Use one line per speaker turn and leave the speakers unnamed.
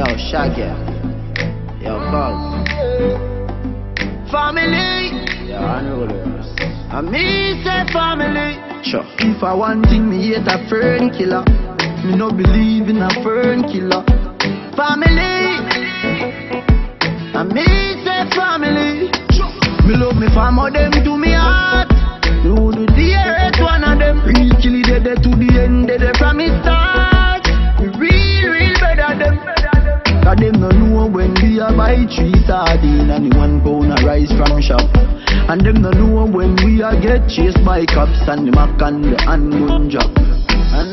Yo, Shaggy. Yo, Cuz.
Family,
Yo, Unruly.
I me say family.
Sure.
If I want thing, me hate a fern killer. Me no believe in a fern killer. Family, I me say family. Me love me family, them to me heart. Do the earth one of them. Real killy dead dead to the end, dead from me start. Buy three sardine and one pound of rice from shop. And them no know when we a get chased by cops and the mac and the handgun drop. And